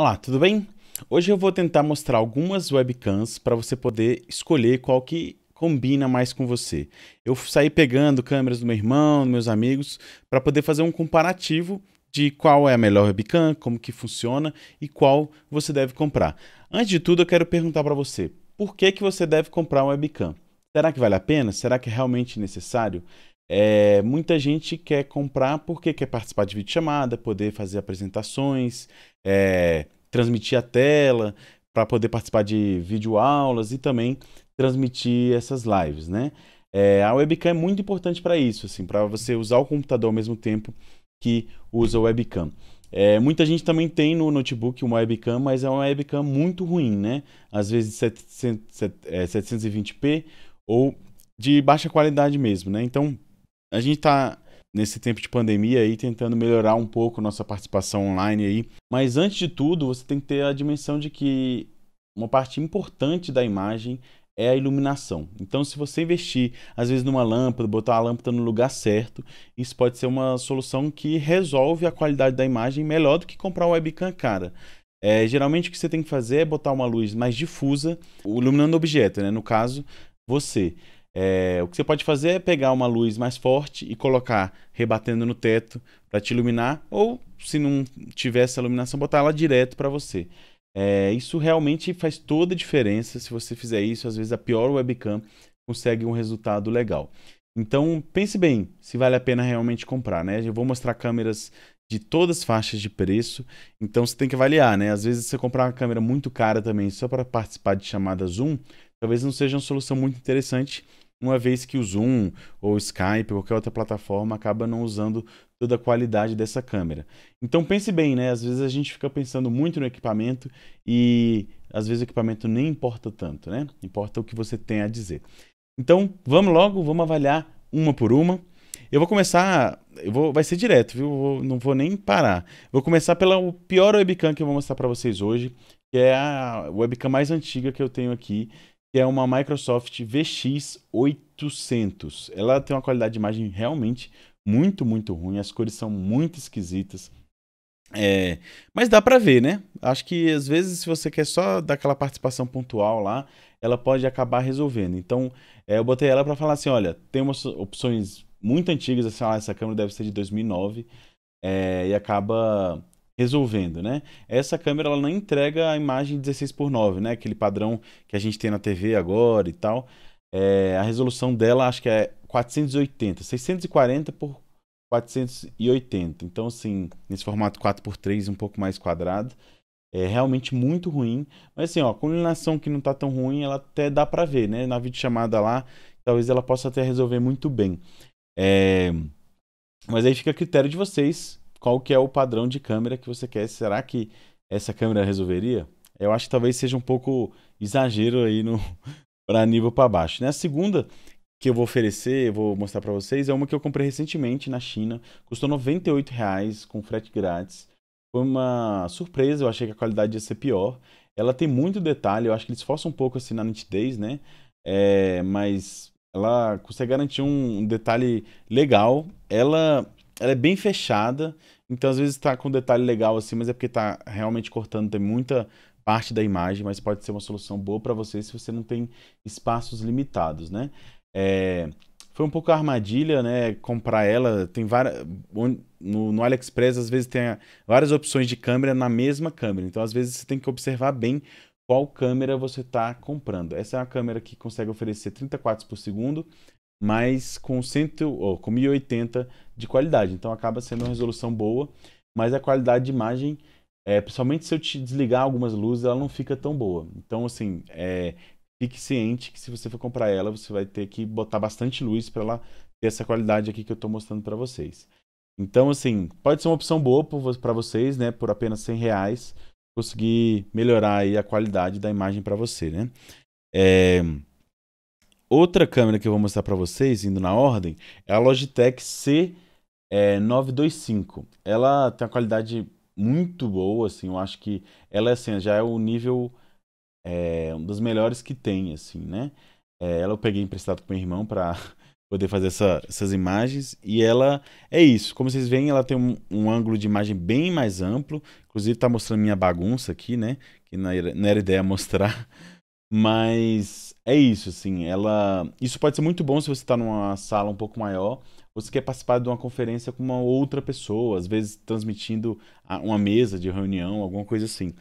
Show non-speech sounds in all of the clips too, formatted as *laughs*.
Olá, tudo bem? Hoje eu vou tentar mostrar algumas webcams para você poder escolher qual que combina mais com você. Eu saí pegando câmeras do meu irmão, dos meus amigos, para poder fazer um comparativo de qual é a melhor webcam, como que funciona e qual você deve comprar. Antes de tudo, eu quero perguntar para você, por que, que você deve comprar uma webcam? Será que vale a pena? Será que é realmente necessário? É, muita gente quer comprar porque quer participar de videochamada, poder fazer apresentações, é, transmitir a tela, para poder participar de videoaulas e também transmitir essas lives, né? É, a webcam é muito importante para isso, assim, para você usar o computador ao mesmo tempo que usa o webcam. É, muita gente também tem no notebook uma webcam, mas é uma webcam muito ruim, né? Às vezes 720p ou de baixa qualidade mesmo, né? Então, a gente está nesse tempo de pandemia aí tentando melhorar um pouco nossa participação online aí. Mas antes de tudo, você tem que ter a dimensão de que uma parte importante da imagem é a iluminação. Então, se você investir, às vezes, numa lâmpada, botar a lâmpada no lugar certo, isso pode ser uma solução que resolve a qualidade da imagem melhor do que comprar uma webcam cara. É, geralmente, o que você tem que fazer é botar uma luz mais difusa, iluminando o objeto, né? no caso, você. É, o que você pode fazer é pegar uma luz mais forte e colocar rebatendo no teto para te iluminar, ou se não tiver essa iluminação, botar ela direto para você. É, isso realmente faz toda a diferença. Se você fizer isso, às vezes a pior webcam consegue um resultado legal. Então pense bem se vale a pena realmente comprar, né? Eu vou mostrar câmeras de todas as faixas de preço, então você tem que avaliar, né? Às vezes você comprar uma câmera muito cara também só para participar de chamada Zoom, talvez não seja uma solução muito interessante uma vez que o Zoom ou o Skype ou qualquer outra plataforma acaba não usando toda a qualidade dessa câmera. Então pense bem, né? Às vezes a gente fica pensando muito no equipamento e às vezes o equipamento nem importa tanto, né? Importa o que você tem a dizer. Então vamos logo, vamos avaliar uma por uma. Eu vou começar, eu vou, vai ser direto, viu? Vou, não vou nem parar. Vou começar pela pior webcam que eu vou mostrar para vocês hoje, que é a webcam mais antiga que eu tenho aqui, que é uma Microsoft VX800. Ela tem uma qualidade de imagem realmente muito, muito ruim. As cores são muito esquisitas. É, mas dá para ver, né? Acho que às vezes, se você quer só dar aquela participação pontual lá, ela pode acabar resolvendo. Então, é, eu botei ela para falar assim: olha, tem umas opções muito antigas, assim, ah, essa câmera deve ser de 2009, é, e acaba resolvendo, né? Essa câmera ela não entrega a imagem 16 por 9, né? Aquele padrão que a gente tem na TV agora e tal. É, a resolução dela acho que é 480, 640 por 480. Então, assim, nesse formato 4x3, um pouco mais quadrado. É realmente muito ruim. Mas assim, ó, com iluminação que não tá tão ruim, ela até dá para ver, né? Na videochamada lá, talvez ela possa até resolver muito bem. É... Mas aí fica a critério de vocês qual que é o padrão de câmera que você quer. Será que essa câmera resolveria? Eu acho que talvez seja um pouco exagero aí no *laughs* para nível para baixo. Né? A segunda que eu vou oferecer, eu vou mostrar para vocês, é uma que eu comprei recentemente na China. Custou 98 reais com frete grátis. Foi uma surpresa, eu achei que a qualidade ia ser pior. Ela tem muito detalhe, eu acho que eles esforçam um pouco assim na nitidez, né? É, mas ela consegue garantir um detalhe legal. Ela ela é bem fechada, então às vezes está com um detalhe legal assim, mas é porque está realmente cortando, tem muita parte da imagem, mas pode ser uma solução boa para você se você não tem espaços limitados, né? É, foi um pouco a armadilha, né? Comprar ela, tem várias. No, no AliExpress, às vezes, tem várias opções de câmera na mesma câmera. Então, às vezes, você tem que observar bem qual câmera você está comprando. Essa é uma câmera que consegue oferecer 30 quadros por segundo, mas com, 100, oh, com 1080 de qualidade. Então acaba sendo uma resolução boa, mas a qualidade de imagem, é, principalmente se eu te desligar algumas luzes, ela não fica tão boa. Então, assim, é, fique ciente que se você for comprar ela, você vai ter que botar bastante luz para ela ter essa qualidade aqui que eu estou mostrando para vocês. Então, assim, pode ser uma opção boa para vocês, né? Por apenas 100 reais, conseguir melhorar a qualidade da imagem para você, né? É... Outra câmera que eu vou mostrar para vocês, indo na ordem, é a Logitech C925. Ela tem uma qualidade muito boa, assim, eu acho que ela assim, já é o nível é, um dos melhores que tem, assim, né? É, ela eu peguei emprestado com meu irmão para *laughs* poder fazer essa, essas imagens. E ela é isso. Como vocês veem, ela tem um, um ângulo de imagem bem mais amplo. Inclusive, está mostrando minha bagunça aqui, né? Que não era, não era ideia mostrar. *laughs* Mas é isso, assim. Ela. Isso pode ser muito bom se você está numa sala um pouco maior. Você quer participar de uma conferência com uma outra pessoa, às vezes transmitindo uma mesa de reunião, alguma coisa assim.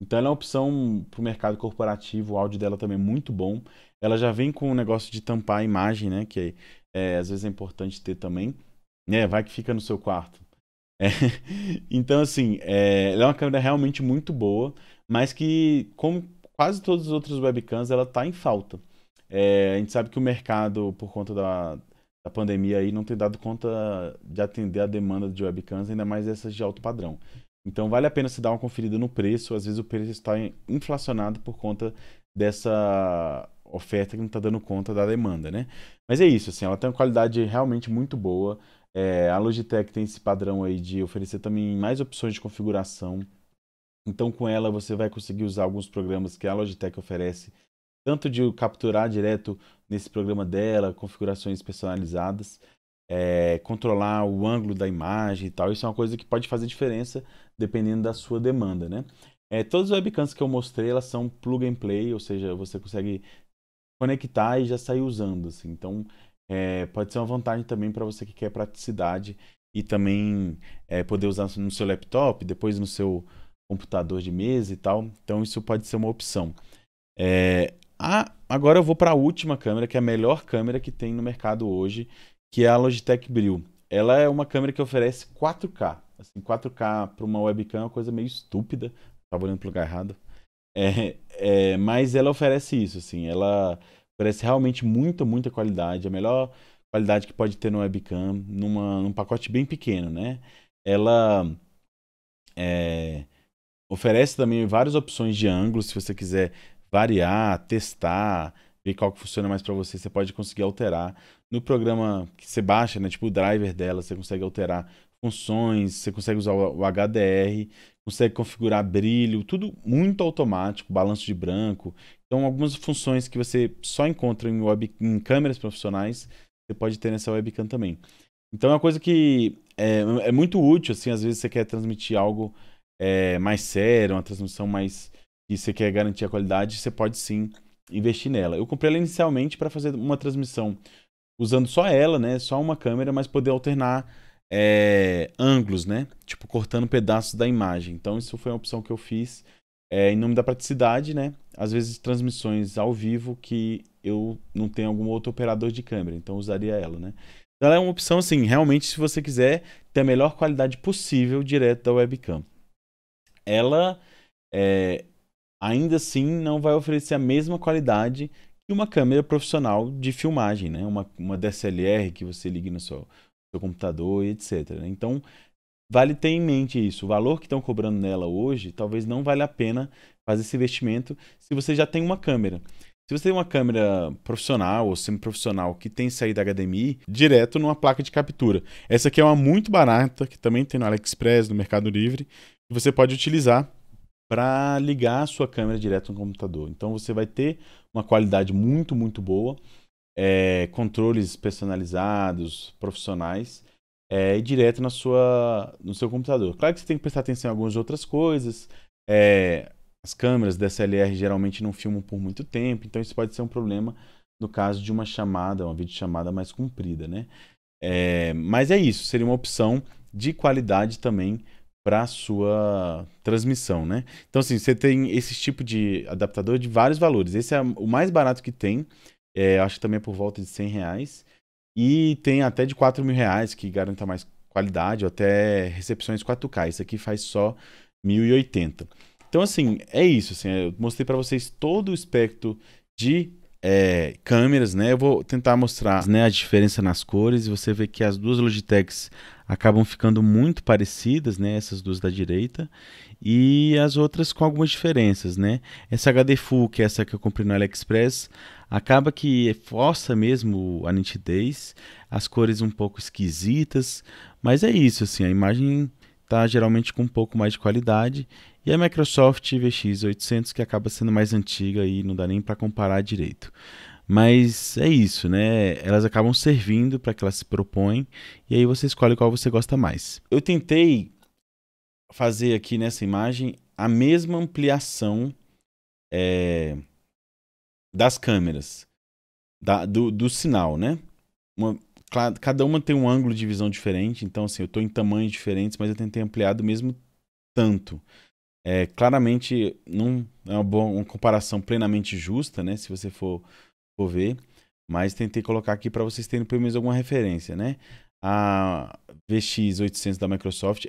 Então ela é uma opção para o mercado corporativo, o áudio dela também é muito bom. Ela já vem com o negócio de tampar a imagem, né? Que é, às vezes é importante ter também. É, vai que fica no seu quarto. É. *laughs* Então, assim, é, ela é uma câmera realmente muito boa, mas que, como quase todos os outros webcams, ela está em falta. É, a gente sabe que o mercado, por conta da, da pandemia, aí, não tem dado conta de atender a demanda de webcams, ainda mais essas de alto padrão. Então vale a pena se dar uma conferida no preço. Às vezes o preço está inflacionado por conta dessa oferta que não está dando conta da demanda, né? Mas é isso, assim, ela tem uma qualidade realmente muito boa. É, a Logitech tem esse padrão aí de oferecer também mais opções de configuração. Então com ela você vai conseguir usar alguns programas que a Logitech oferece, tanto de capturar direto nesse programa dela, configurações personalizadas, é, controlar o ângulo da imagem e tal. Isso é uma coisa que pode fazer diferença dependendo da sua demanda, né? É, todas as webcams que eu mostrei, elas são plug and play, ou seja, você consegue conectar e já sair usando, assim. Então, é, pode ser uma vantagem também para você que quer praticidade e também é, poder usar no seu laptop, depois no seu computador de mesa e tal. Então, isso pode ser uma opção. É, agora eu vou para a última câmera, que é a melhor câmera que tem no mercado hoje, que é a Logitech Brio. Ela é uma câmera que oferece 4K. Assim, 4K para uma webcam é uma coisa meio estúpida. Estava olhando para o lugar errado. É, é, mas ela oferece isso, assim. Ela oferece realmente muita, muita qualidade. A melhor qualidade que pode ter no webcam, numa, num pacote bem pequeno, né? Ela é, oferece também várias opções de ângulos. Se você quiser variar, testar, ver qual que funciona mais para você, você pode conseguir alterar. No programa que você baixa, né, tipo o driver dela, você consegue alterar funções, você consegue usar o HDR, consegue configurar brilho, tudo muito automático, balanço de branco. Então, algumas funções que você só encontra em, web, em câmeras profissionais, você pode ter nessa webcam também. Então, é uma coisa que é, é muito útil, assim, às vezes você quer transmitir algo é, mais sério, uma transmissão mais que você quer garantir a qualidade, você pode sim investir nela. Eu comprei ela inicialmente para fazer uma transmissão usando só ela, né, só uma câmera, mas poder alternar é, ângulos, né? Tipo, cortando pedaços da imagem. Então, isso foi uma opção que eu fiz é, em nome da praticidade, né? Às vezes, transmissões ao vivo que eu não tenho algum outro operador de câmera, então usaria ela, né? Então, ela é uma opção, assim, realmente, se você quiser ter a melhor qualidade possível direto da webcam. Ela, é, ainda assim, não vai oferecer a mesma qualidade que uma câmera profissional de filmagem, né? Uma, uma DSLR que você liga no seu seu computador e etc. Né? Então, vale ter em mente isso. O valor que estão cobrando nela hoje, talvez não vale a pena fazer esse investimento se você já tem uma câmera. Se você tem uma câmera profissional ou semi-profissional que tem saída HDMI, direto numa placa de captura. Essa aqui é uma muito barata, que também tem no AliExpress, no Mercado Livre, que você pode utilizar para ligar a sua câmera direto no computador. Então você vai ter uma qualidade muito, muito boa é, controles personalizados, profissionais, é, direto na sua, no seu computador. Claro que você tem que prestar atenção em algumas outras coisas. É, as câmeras DSLR geralmente não filmam por muito tempo, então isso pode ser um problema no caso de uma chamada, uma videochamada mais comprida, né? É, mas é isso, seria uma opção de qualidade também para sua transmissão, né? Então, assim, você tem esse tipo de adaptador de vários valores. Esse é o mais barato que tem. É, acho que também é por volta de 100 reais. E tem até de 4 mil reais, que garanta mais qualidade, ou até recepções 4K. Isso aqui faz só 1080. Então, assim, é isso. Assim, eu mostrei para vocês todo o espectro de é, câmeras, né? Eu vou tentar mostrar né, a diferença nas cores. E você vê que as duas Logitechs acabam ficando muito parecidas, né? Essas duas da direita. E as outras com algumas diferenças, né? Essa HD Full, que é essa que eu comprei no AliExpress, acaba que força mesmo a nitidez, as cores um pouco esquisitas, mas é isso, assim, a imagem tá geralmente com um pouco mais de qualidade e a Microsoft VX 800 que acaba sendo mais antiga e não dá nem para comparar direito. Mas é isso, né? Elas acabam servindo para que elas se propõem e aí você escolhe qual você gosta mais. Eu tentei fazer aqui nessa imagem a mesma ampliação é, das câmeras, da, do, do sinal, né? Uma, cada uma tem um ângulo de visão diferente, então assim, eu estou em tamanhos diferentes, mas eu tentei ampliar do mesmo tanto. É, claramente não é uma, boa, uma comparação plenamente justa, né? Se você for, for ver, mas tentei colocar aqui para vocês terem pelo menos alguma referência, né? A VX 800 da Microsoft,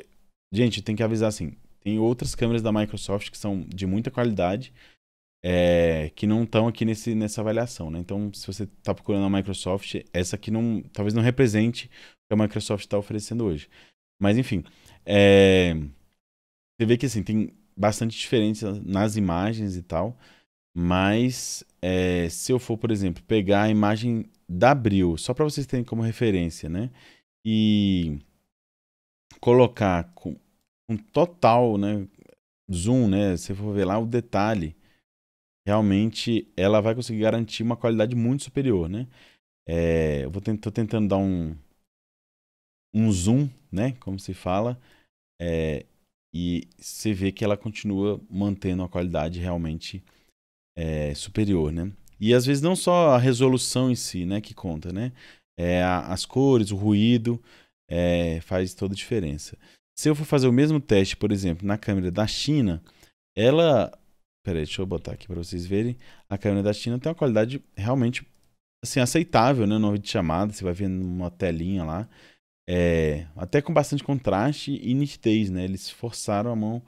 gente, tem que avisar assim, tem outras câmeras da Microsoft que são de muita qualidade, é, que não estão aqui nesse, nessa avaliação, né? Então, se você está procurando a Microsoft, essa aqui não, talvez não represente o que a Microsoft está oferecendo hoje. Mas, enfim, é, você vê que assim, tem bastante diferença nas imagens e tal, mas é, se eu for, por exemplo, pegar a imagem da Abril, só para vocês terem como referência, né? E colocar com, com total, né? Zoom, né? Se for ver lá o detalhe, realmente ela vai conseguir garantir uma qualidade muito superior, né? É, eu vou tô tentando dar um, um zoom, né? Como se fala. É, e você vê que ela continua mantendo a qualidade realmente é, superior, né? E às vezes não só a resolução em si, né, que conta, né? É, as cores, o ruído, é, faz toda a diferença. Se eu for fazer o mesmo teste, por exemplo, na câmera da China, ela Pera aí, deixa eu botar aqui para vocês verem. A câmera da China tem uma qualidade realmente assim, aceitável, né? No vídeo de chamada, você vai ver numa telinha lá. É, até com bastante contraste e nitidez, né? Eles forçaram a mão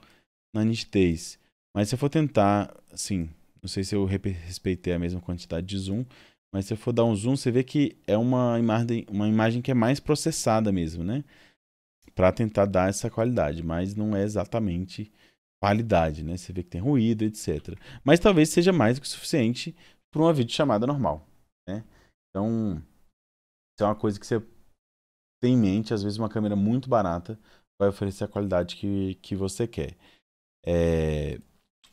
na nitidez. Mas se eu for tentar, assim, não sei se eu respeitei a mesma quantidade de zoom, mas se eu for dar um zoom, você vê que é uma imagem, uma imagem que é mais processada mesmo, né? Para tentar dar essa qualidade, mas não é exatamente qualidade, né? Você vê que tem ruído, etc. Mas talvez seja mais do que suficiente para uma videochamada normal, né? Então, é uma coisa que você tem em mente. Às vezes uma câmera muito barata vai oferecer a qualidade que, que você quer. É...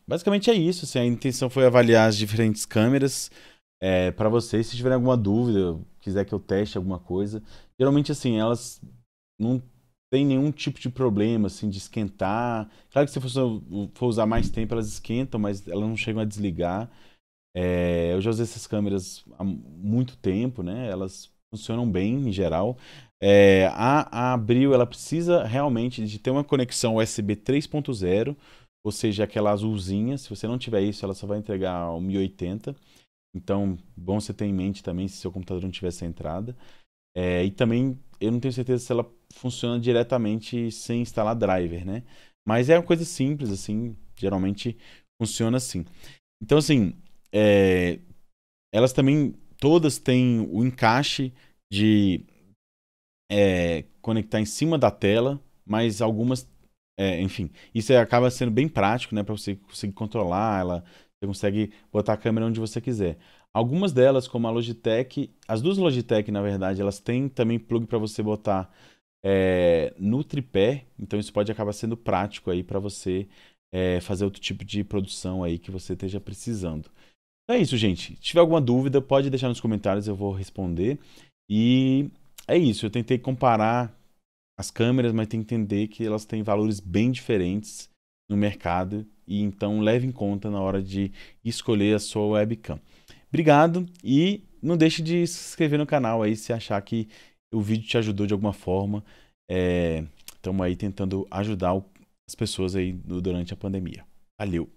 Basicamente é isso. Assim, a intenção foi avaliar as diferentes câmeras. É, para vocês, se tiverem alguma dúvida, quiser que eu teste alguma coisa, geralmente assim, elas não tem nenhum tipo de problema, assim, de esquentar. Claro que se for, for usar mais tempo, elas esquentam, mas elas não chegam a desligar. É, eu já usei essas câmeras há muito tempo, né? Elas funcionam bem em geral. É, a, a Abril, ela precisa realmente de ter uma conexão USB 3.0, ou seja, aquela azulzinha. Se você não tiver isso, ela só vai entregar o 1080. Então, bom você ter em mente também se seu computador não tiver essa entrada. É, e também eu não tenho certeza se ela funciona diretamente sem instalar driver, né? Mas é uma coisa simples, assim, geralmente funciona assim. Então, assim, é, elas também, todas têm o encaixe de é, conectar em cima da tela, mas algumas, é, enfim, isso acaba sendo bem prático, né? Para você conseguir controlar ela, você consegue botar a câmera onde você quiser. Algumas delas, como a Logitech, as duas Logitech, na verdade, elas têm também plug para você botar é, no tripé, então isso pode acabar sendo prático aí para você é, fazer outro tipo de produção aí que você esteja precisando. Então é isso, gente. Se tiver alguma dúvida, pode deixar nos comentários, eu vou responder. E é isso, eu tentei comparar as câmeras, mas tem que entender que elas têm valores bem diferentes no mercado e então leve em conta na hora de escolher a sua webcam. Obrigado e não deixe de se inscrever no canal aí se achar que o vídeo te ajudou de alguma forma. Estamos é, aí tentando ajudar as pessoas aí durante a pandemia. Valeu!